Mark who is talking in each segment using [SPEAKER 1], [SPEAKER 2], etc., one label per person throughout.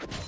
[SPEAKER 1] you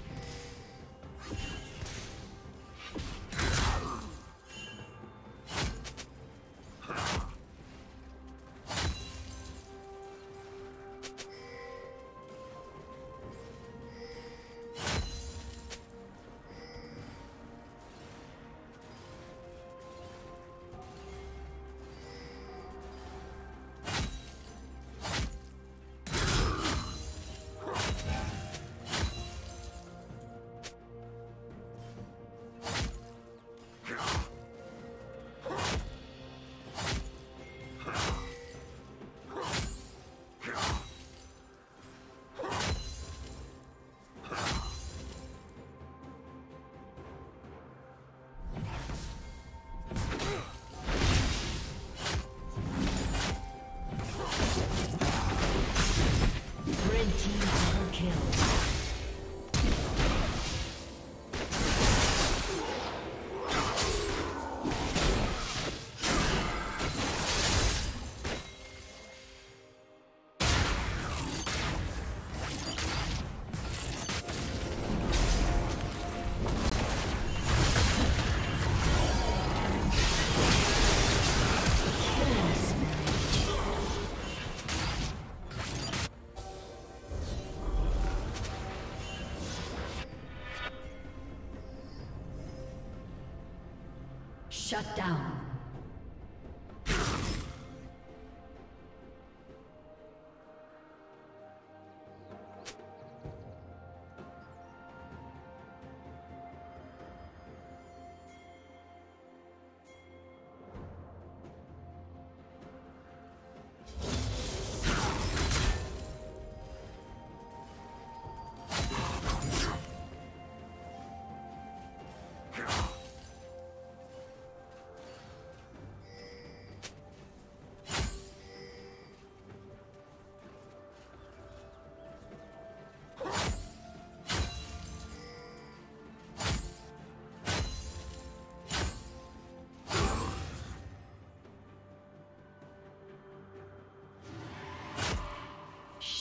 [SPEAKER 1] Shut down.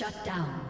[SPEAKER 1] Shut down.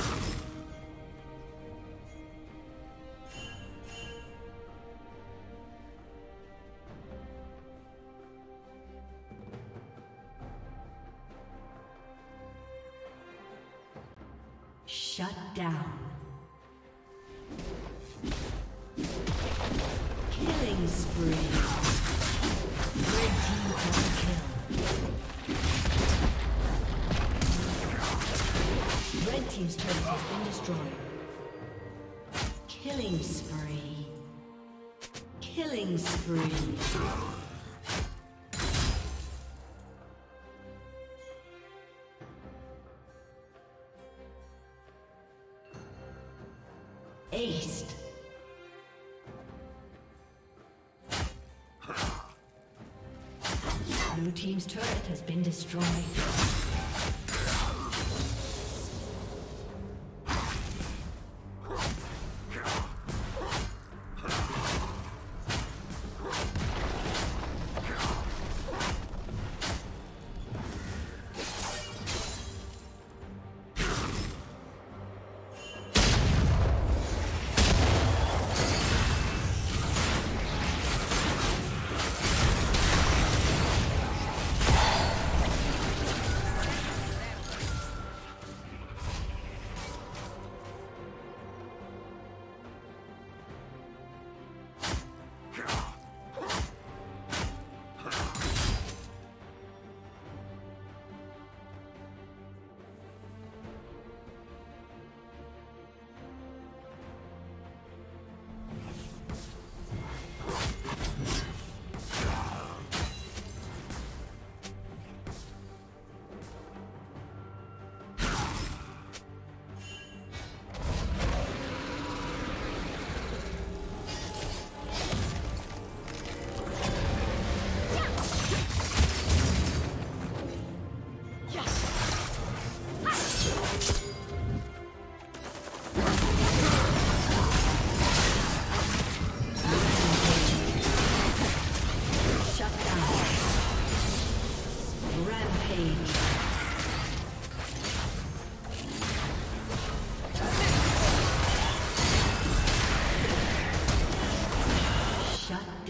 [SPEAKER 1] Killing spree. Aced. Blue Team's turret has been destroyed.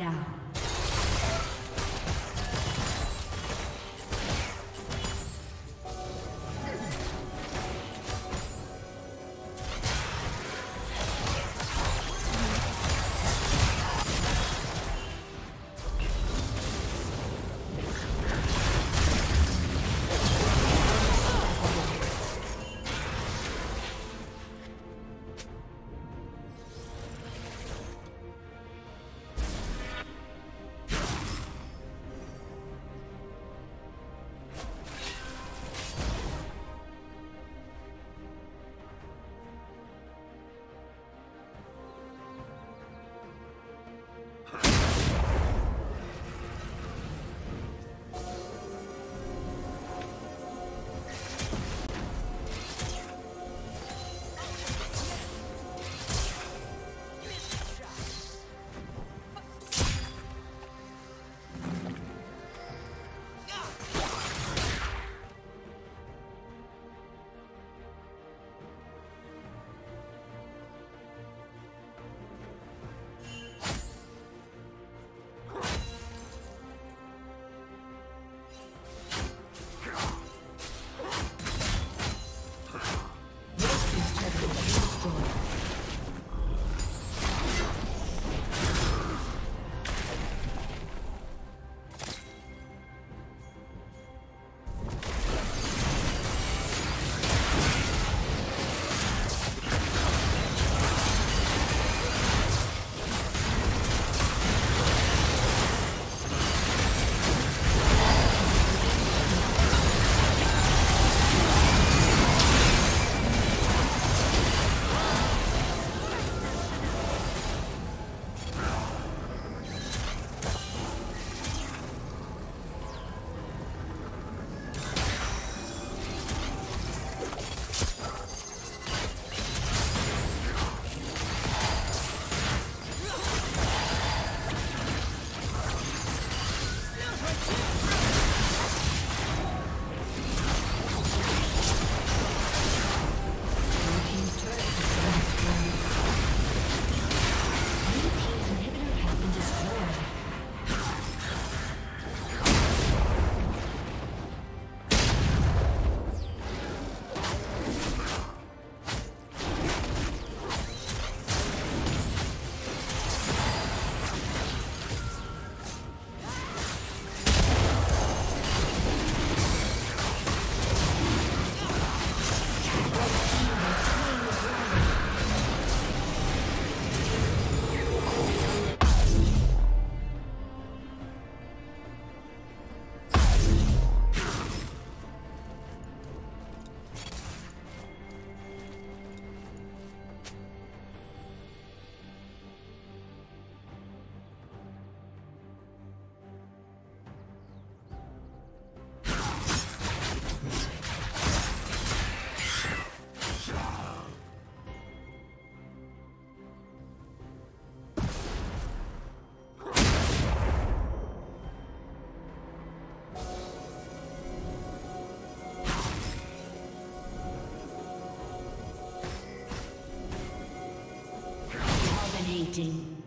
[SPEAKER 1] 呀。金